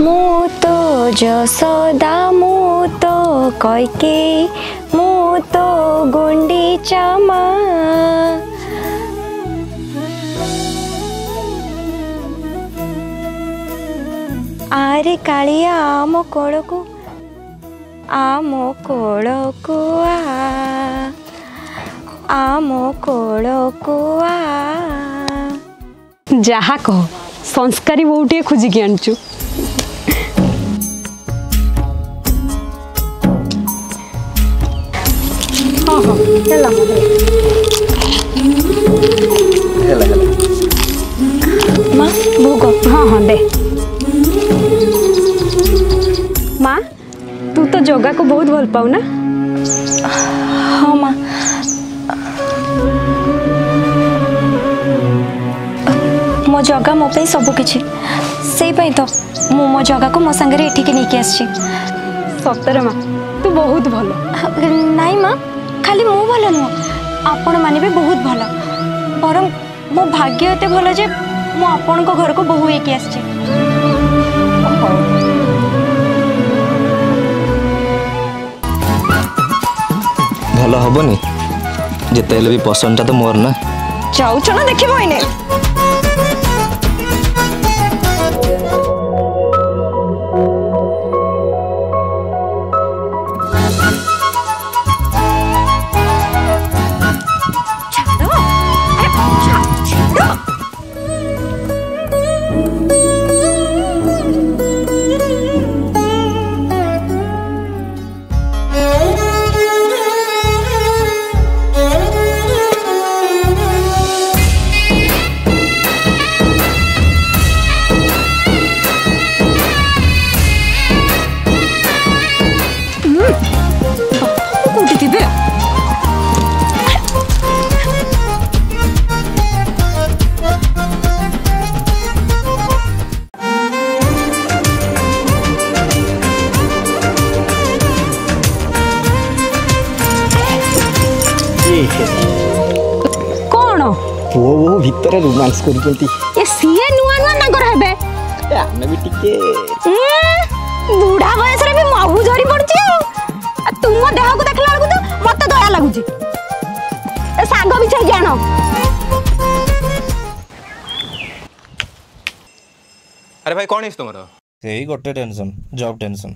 ମୁଁ ତୋ ଯଶୋଦା ମୁଁ ତୋ କୈକେଇ ମୁଁ ତୋ ଗୁଣ୍ଡିଚା ମା ଆରେ କାଳିଆ ଆମ କୋଳକୁ ଆମ କୋଳକୁ ଆ ଆମ କୋଳକୁ ଆ ଯାହା କହ ସଂସ୍କାରୀ ବୋହୂଟିଏ ଖୋଜିକି ଆଣିଛୁ जोगा को बहुत भल पाऊ ना हाँ माँ मो जगह मोप सबकि तो मु मो जगह को मो सांगे इठिक नहीं कि आसर माँ तू बहुत भल नाई माँ ଖାଲି ମୁଁ ଭଲ ନୁହଁ ଆପଣମାନେ ବି ବହୁତ ଭଲ ବରଂ ମୋ ଭାଗ୍ୟ ଏତେ ଭଲ ଯେ ମୁଁ ଆପଣଙ୍କ ଘରକୁ ବୋହୁ ହେଇକି ଆସିଛି ଭଲ ହବନି ଯେତେ ହେଲେ ବି ପସନ୍ଦଟା ତ ମୋର ନା ଯାଉଛ ନା ଦେଖିବ ଏଇନେ করি বলতি এ সিয়ে নুয়া নুয়া নাঙ্গর হেবে ଆମେ ବି ଟିକେ ବୁଢା ବୟସରେ ବି ମହୁ ଝରି ପଡୁଛି ଆଉ ତୁମ ଦେହକୁ ଦେଖିଲା ବେଳକୁ ତ ମତେ ଦୟା ଲାଗୁଛି ଏ ଶାଗ ବିଛେଇକି ଆଣ ଆରେ ଭାଇ କ'ଣ ହେଇଛି ତୁମର ସେଇ ଗୋଟେ ଟେନସନ୍ ଜବ୍ ଟେନସନ୍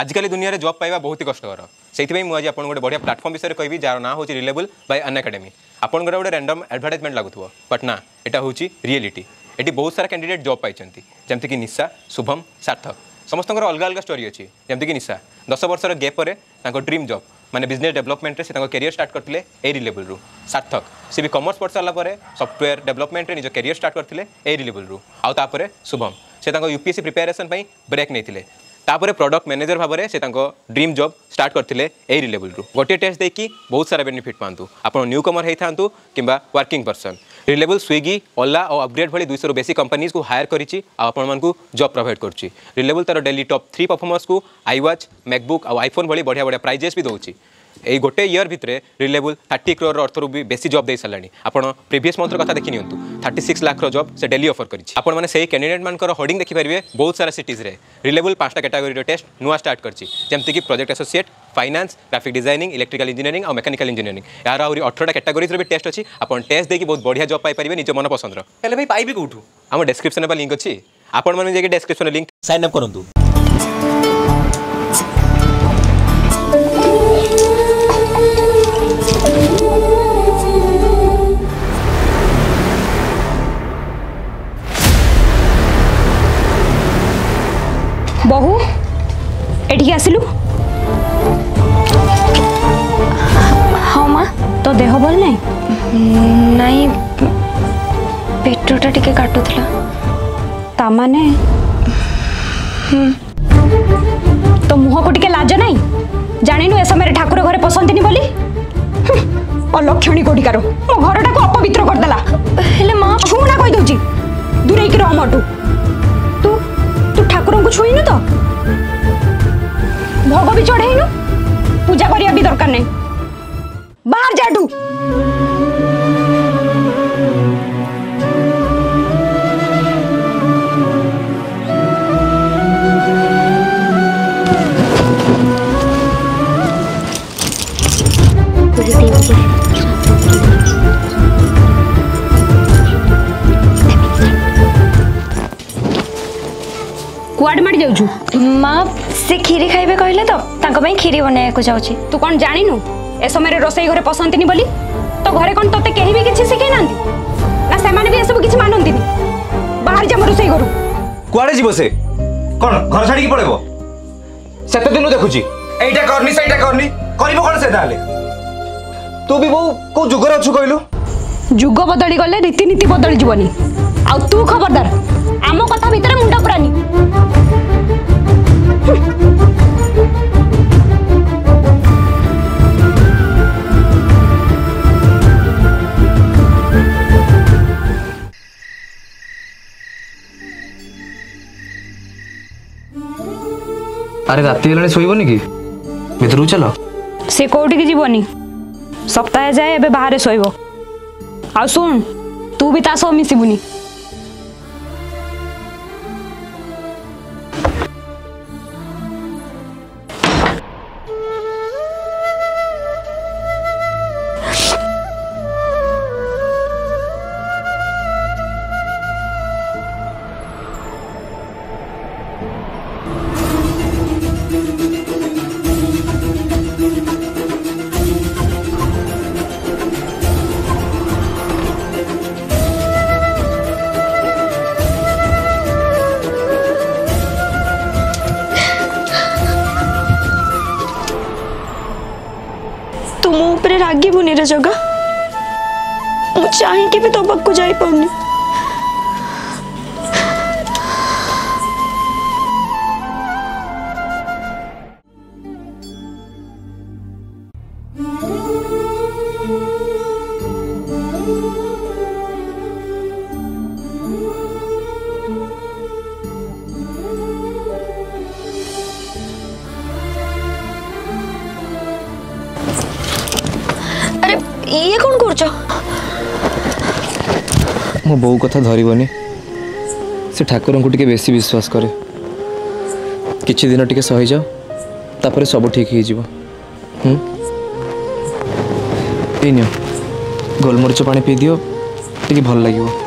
आजिकल दुनिया में जब पाया बहुत ही कष्टर से आज आप गोटे बढ़िया प्लाटफर्म विषय कह जार ना हो रिलेबुल बै अन एकाडेमी आपन गोटे रैंडम एडभटाइजमेंट लगुव बट ना यहाँ हूँ रियलीट ये बहुत सारा कैंडिडेट जब पाई जमीक निशा शुभम सार्थक समस्त अलग अलग स्टोरी अच्छी जमीक निशा दस बर्षर गेपर तक ड्रीम जब मैंने बिजनेस डेवलपमेंट से कैरियर स्टार्ट करते रिलेबुल्रु सार्थक सी भी कमर्स पढ़ सारा सफ्टवेयर डेवलपमेंट निज कैरियर स्टार्ट करते रिलेबुल्रु आउ शुभम से यूपीएससी प्रिपेरेसन ब्रेक नहीं तापर प्रडक्ट मैनेजर भाव से ड्रीम जब स्टार्ट करते एरी लेवल गोटे टेस्ट देखिए बहुत सारा बेनिफिट पातु आपू कमर होता कि वर्किंग पर्सन रिलेबल स्विगी ओला और अपग्रेड भाई दुई सौ बेसी कंपनीज को हायर कर जब प्रोभाइड कर रिलेबल तरह डेली टप थ्री परफर्मांस को आईवाच मैकबुक आउ आईफोन भाई बढ़िया बढ़िया प्राइजेस भी दूसरी এই গোটে ইয়র ভিতরে রিলেবল থার্টি ক্রোর অর্থর বেশি জব দিয়ে সারা আপনার প্রিভিয়স মন্থর কথা দেখি নিউ থার্টি সিক্স লাখর জব সে ডেলি অফর করেছে আপনার সেই ক্যান্ডিডেট মানকর হোর্ডিং দেখিপারে বহু সারা সিটিজে রিলেবল পাঁচটা ক্যাটাগোরির টেস্ট নূয়া স্টার্ট করছে যেমিকি project associate finance graphic designing electrical engineering আর মেকানিকাল ইঞ্জিনিয়ারিং এর আহরি অঠরটা ক্যাটাগোরিজ বি টেস্ট অছি আপনার টেস্ট দিয়ে বহু বড়িয়া জব পাইপারে নিজ মন পসন্দর হলে ভাই পাইবি কোঠু আমার ডেসক্রিপশন লিঙ্ক অছি আপনার যাই ডেসক্রিপশন লিঙ্ক সাইন আপ করতু আসিলু হ্যাঁ মা তো দেহ ভাল নাই নাই পেটটা টিকে কাটুলা তা মানে তো মুহকু টিকে লাজ নাই জানিনু এ সময় ঠাকুর ঘরে পশন্তিনি বলি অলক্ষণী গোটিকার মো ঘরটা অপবিত্র করেদেলা হলে মা ছুঁ না কই দৌছি দূরেইকি রহ মোটু তু তু ঠাকুরঙ্কু ছুঁইনু তো भोग भी चढ़ेन पूजा करिया भी दरकार नहीं बाहर जाडू କୁଆଡ଼େ ମାଡ଼ି ଯାଉଛୁ ମା ସେ କ୍ଷୀରି ଖାଇବେ କହିଲେ ତ ତାଙ୍କ ପାଇଁ କ୍ଷୀରି ବନେଇବାକୁ ଯାଉଛି ତୁ କ'ଣ ଜାଣିନୁ ଏ ସମୟରେ ରୋଷେଇ ଘରେ ପଶନ୍ତିନି ବୋଲି ତ ଘରେ କ'ଣ ତତେ କେହି ବି କିଛି ଶିଖେଇ ନାହାନ୍ତି ନା ସେମାନେ ବି ଏସବୁ କିଛି ମାନନ୍ତିନି ବାହାରି ଯା ରୋଷେଇ ଘରୁ କୁଆଡ଼େ ଯିବ ସେ କ'ଣ ଘର ଛାଡ଼ିକି ପଳେଇବ ସେତେ ଦିନୁ ଦେଖୁଛି ଏଇଟା କରନି ସେଇଟା କରନି କରିବ କ'ଣ ସେ ତାହେଲେ ତୁ ବି ବୋଉ କୋଉ ଯୁଗରେ ଅଛୁ କହିଲୁ ଯୁଗ ବଦଳି ଗଲେ ରୀତିନୀତି ବଦଳି ଯିବନି ଆଉ ତୁ ଖବରଦାର ଆମ କଥା ଭିତରେ ମୁଣ୍ଡ ପୁରାନି अरे रात शोबन कि भितर चल से कौटी की जीवन सप्ताह जाए बाहर शोब आ तू भी मिसबुनी भाग्य बुनी रह मुझे आई के भी तो बक्कू जाई पाऊंगी ବୋଉ କଥା ଧରିବନି ସେ ଠାକୁରଙ୍କୁ ଟିକେ ବେଶୀ ବିଶ୍ୱାସ କରେ କିଛି ଦିନ ଟିକେ ସହିଯାଅ ତାପରେ ସବୁ ଠିକ୍ ହେଇଯିବ ଏଇ ନିଅ ଗୋଲମରିଚ ପାଣି ପିଇଦିଅ ଟିକେ ଭଲ ଲାଗିବ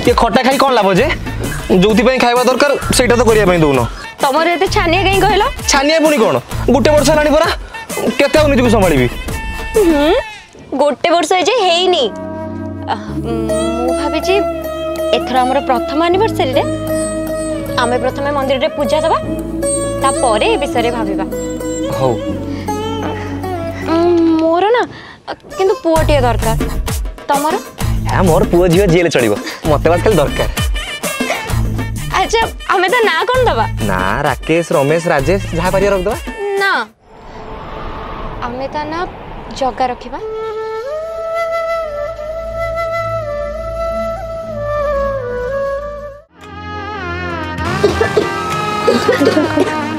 ଟିକେ ଖଟା ଖାଇ କ'ଣ ଲାଭ ଯେ ଯେଉଁଥିପାଇଁ ଖାଇବା ଦରକାର ସେଇଟା ତ କରିବା ପାଇଁ ଦେଉନ ତମର ଏତେ ଛାନିଆ କାହିଁ କହିଲ ଛାନିଆ ପୁଣି କ'ଣ ଗୋଟେ ବର୍ଷ ହେଲାଣି ପରା କେତେ ଆଉ ନିଜକୁ ସମ୍ଭାଳିବି ଗୋଟେ ବର୍ଷ ଏ ହେଇନି ମୁଁ ଭାବିଛି ଏଥର ଆମର ପ୍ରଥମ ଆନିଭର୍ସରୀରେ ଆମେ ପ୍ରଥମେ ମନ୍ଦିରରେ ପୂଜା ଦେବା ତାପରେ ଏ ବିଷୟରେ ଭାବିବା ହଉ ମୋର ନା କିନ୍ତୁ ପୁଅଟିଏ ଦରକାର ତମର হ্যাঁ মোর পুয়ো ঝিও জিয়ে চলিব মতে বাস খালি দরকার আচ্ছা আমি তো না কোন দবা না রাকেশ রমেশ রাজেশ যা পারিয়া রখ দবা না আমি তা না জগা রাখিবা Ha ha ha!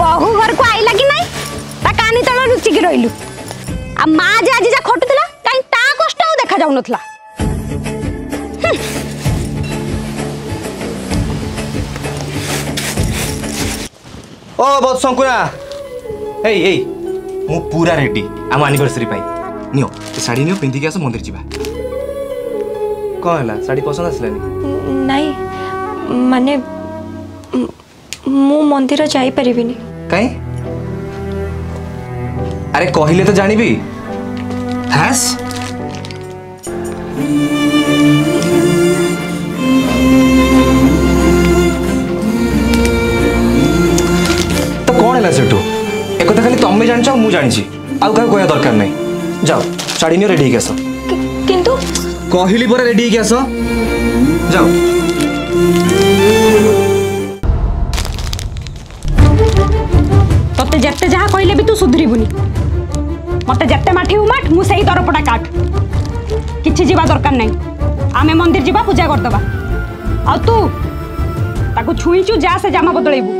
বহু ঘরকু আইলা কি নাই তা কানি ତଳ ଲୁଚିକି ରହିଲୁ ଆଉ ମା ଯେ ଆଜି ଯା ଖଟୁଥିଲା କାହିଁ ତା କଷ୍ଟ ଆଉ ଦେଖାଯାଉନଥିଲା ও বৎ শঙ্কুরা এই এই ମୁଁ ପୁରା ରେଡି ଆମ ଆନିଭର୍ସରୀ ପାଇଁ ନିଅ ସେ ଶାଢ଼ୀ ନିଅ ପିନ୍ଧିକି ଆସ ମନ୍ଦିର ଯିବା କ'ଣ ହେଲା ଶାଢ଼ୀ ପସନ୍ଦ ଆସିଲାନି ନାଇଁ ମାନେ मु मंदिर जाय परबिनी काई अरे कहिले तो जानिबी हस तो कोन है लसटू एक तो खाली तम्मे जानछ मु जानछी आउ का कोया दरकार नै जाओ चाड़ी नि रेडी केसो किंतु कहिली पर रेडी केसो जाओ মতো যা কইলে বি তু সুধরিবুনি মতো যেতে মাঠিবু মাঠ মু সেই তরপটা কাঠ কিছু যা দরকার নাই আমি মন্দির যা পূজা করদবা আউ তু তাকে ছুঁইছু যা সে জামা বদলাইবু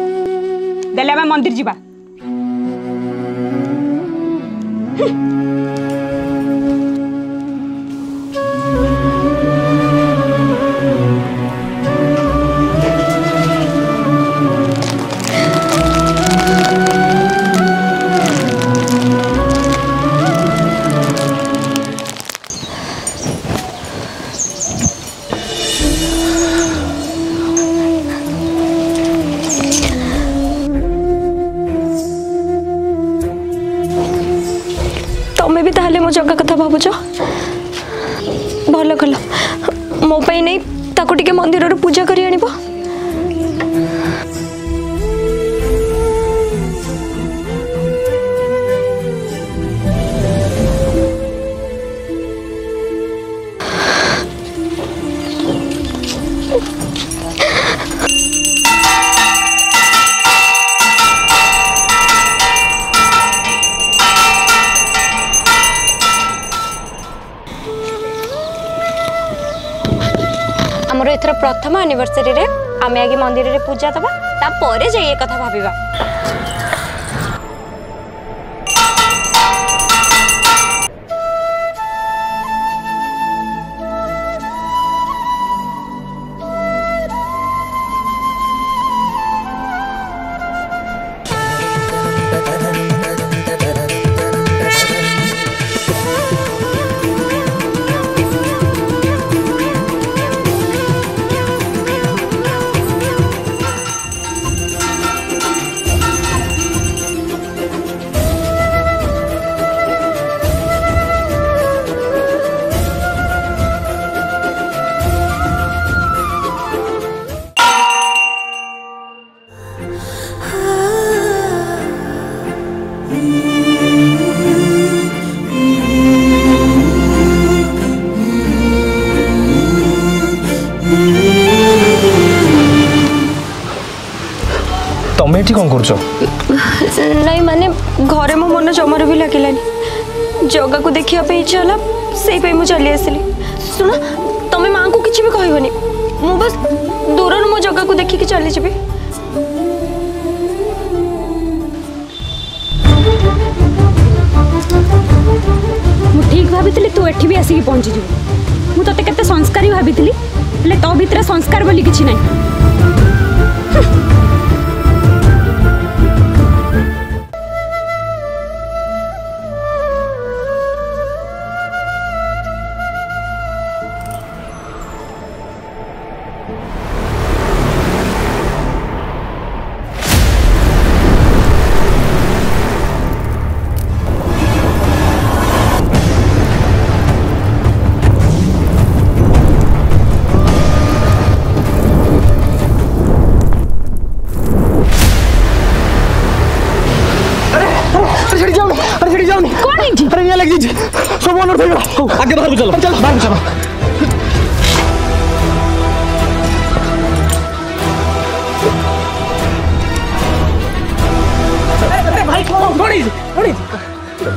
দেলে আমি মন্দির যা ମୋ ପାଇଁ ନେଇ ତାକୁ ଟିକେ ମନ୍ଦିରରୁ ପୂଜା କରି ଆଣିବ প্রথম আনিভর্সারি আমি আগে মন্দিরের পূজা দেবা তাপরে যাই একথা ভাবিবা एठी कोन करछो नहीं माने घरे मो मन जमर भी लागिलानी जगा को देखिया पे इच्छा होला सेई पे मु चली आसली सुनो तमे मां को किछ भी कहियोनी मु बस दूर न मो जगा को देखि के चली जेबी मु ठीक भाबितले तू एठी भी आसी के पहुंची जेबी मु तते केते संस्कारी भाबितली ले तो संस्कार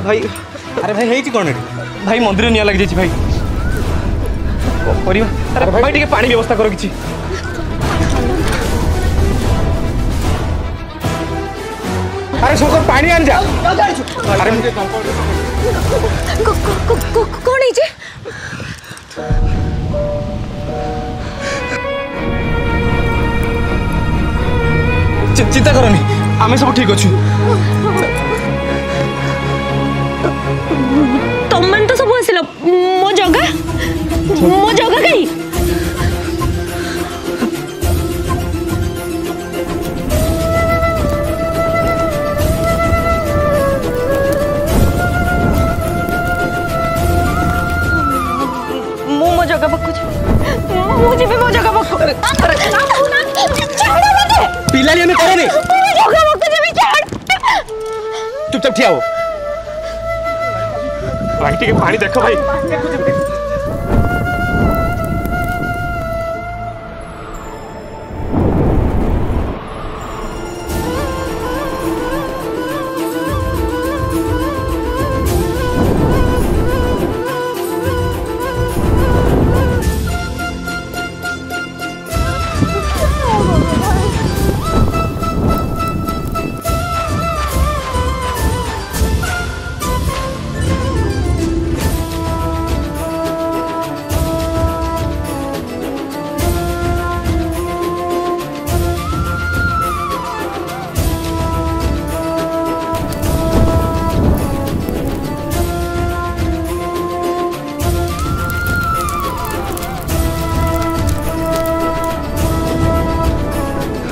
ভাই আরে ভাই হয়েছি କ'ଣ ଏଠି ଭାଇ ମନ୍ଦିର ନିଆଁ ଲାଗିଯାଇଛି ଭାଇ କ'ଣ କରିବା ଆରେ ଭାଇ ଟିକେ ପାଣି ବ୍ୟବସ୍ଥା କର କିଛି ଆରେ ଶଙ୍କର ପାଣି ଆଣିଯା ଆରେ କ'ଣ ହେଇଛି চিন্তা করনি আমি সব ঠিক অছি 在开会。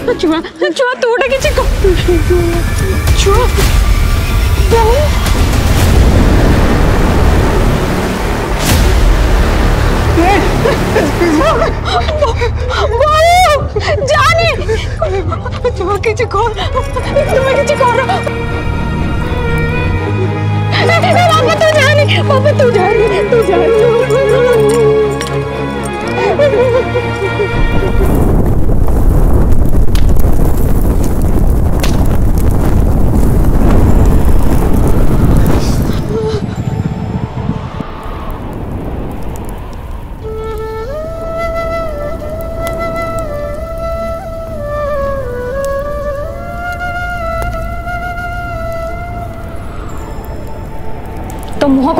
ଛୁଆ ଛୁଆ ତୁ ଗୋଟେ କିଛି ଛୁଆ जाने तुम्हें किसी को तुम्हें किसी को बाबा तू जाने बाबा तू जाने तू जाने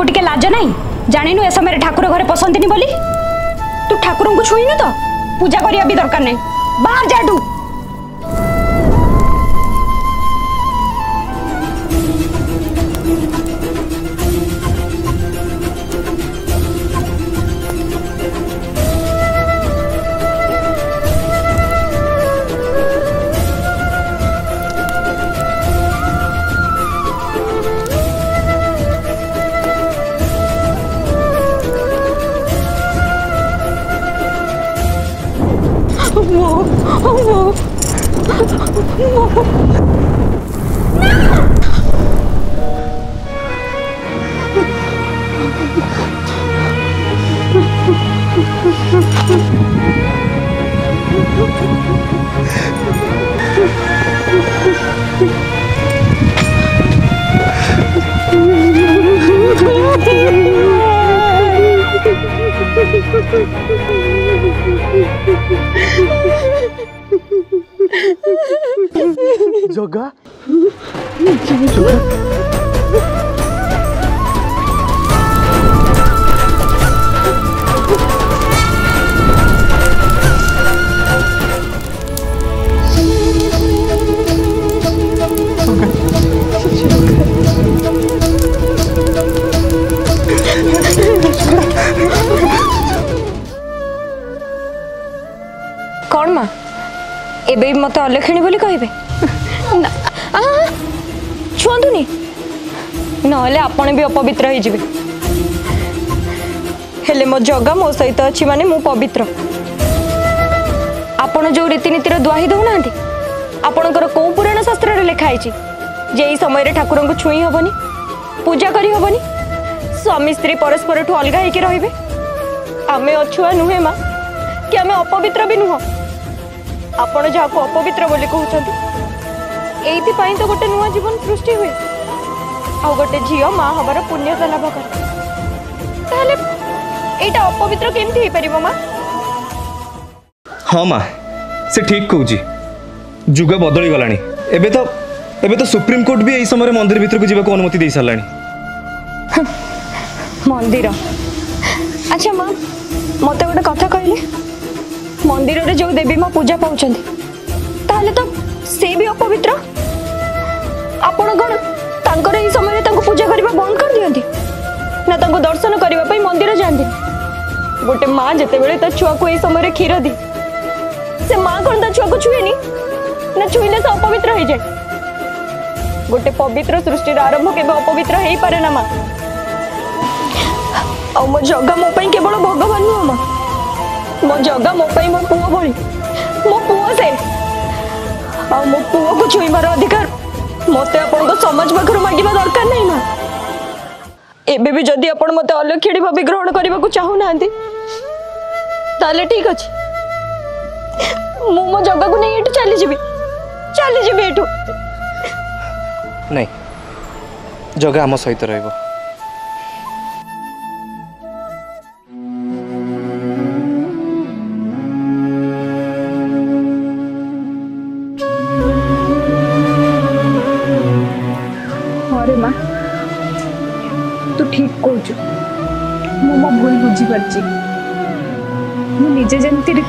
টিকে লাজ নাই জানিনু এ সময় ঠাকুর ঘরে পশন্তিনি বলি তু ঠাকুরঙ্কু ছুঁইনু তো পূজা করিয়া বি দরকার নাই বাহার যাডু 어머 너무 कौन माँ एबे मत अलेखिणी बोली छुआं ना भी मो जग मो सहित अच्छी मान मु पवित्र आप जो रीतनी दुआही दौना आपण पुराण शास्त्र लिखाई जे समय ठाकुर को छुई हेनी पूजा करहबनी स्वामी स्त्री परस्पर ठू अलग रे आम अछुआ नुहे माँ कि आम अपवित्र भी नुह आपण अपवित्र बोली कहते यही तो गोटे नुआ जीवन सृष्टि हुए आ गए झील माँ हबार पुण्यता लाभ करपवित्र हाँ माँ से ठीक कह जुग बदली गला तो एबे तो सुप्रीम कोर्ट भी यही समय मंदिर भितर को जीवा को अनुमति दे सारा मंदिर अच्छा माँ मत गोटे कथा कह मंदिर जो देवी माँ पूजा पाँच तो सी भी अपवित्र ଆପଣ କ'ଣ ତାଙ୍କର ଏହି ସମୟରେ ତାଙ୍କୁ ପୂଜା କରିବା ବନ୍ଦ କରିଦିଅନ୍ତି ନା ତାଙ୍କୁ ଦର୍ଶନ କରିବା ପାଇଁ ମନ୍ଦିର ଯାଆନ୍ତି ଗୋଟେ ମା ଯେତେବେଳେ ତା ଛୁଆକୁ ଏହି ସମୟରେ କ୍ଷୀର ଦିଏ ସେ ମା କ'ଣ ତା ଛୁଆକୁ ଛୁଏନି ନା ଛୁଇଁଲେ ସେ ଅପବିତ୍ର ହେଇଯାଏ ଗୋଟେ ପବିତ୍ର ସୃଷ୍ଟିର ଆରମ୍ଭ କେବେ ଅପବିତ୍ର ହେଇପାରେ ନା ମା ଆଉ ମୋ ଜଗା ମୋ ପାଇଁ କେବଳ ଭଗବାନ ନୁହଁ ମା ମୋ ଜଗା ମୋ ପାଇଁ ମୋ ପୁଅ ଭଳି ମୋ ପୁଅ ସେ ଆଉ ମୋ ପୁଅକୁ ଛୁଇଁବାର ଅଧିକାର মতে আপনার সমাজ পাখর মাগিবা দরকার নাই মা এবে বি যদি আপন মতে অলক্ষিণী ভাবে গ্রহণ করিবাকু চাহু নাহান্তি তাহলে ঠিক আছে মু মো জগাকু নেই এটু চালি যাবি চালি যাবি এটু নাই জগা আম সহিত রহিব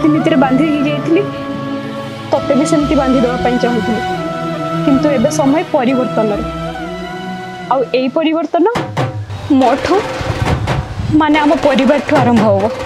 ଛାତି ଭିତରେ ବାନ୍ଧି ଯାଇଥିଲି ତତେ ବି ସେମିତି ବାନ୍ଧି ଦେବା ପାଇଁ ଚାହୁଁଥିଲି କିନ୍ତୁ ଏବେ ସମୟ ପରିବର୍ତ୍ତନର ଆଉ ଏଇ ପରିବର୍ତ୍ତନ ମୋଠୁ ମାନେ ଆମ ପରିବାରଠୁ ଆରମ୍ଭ ହେବ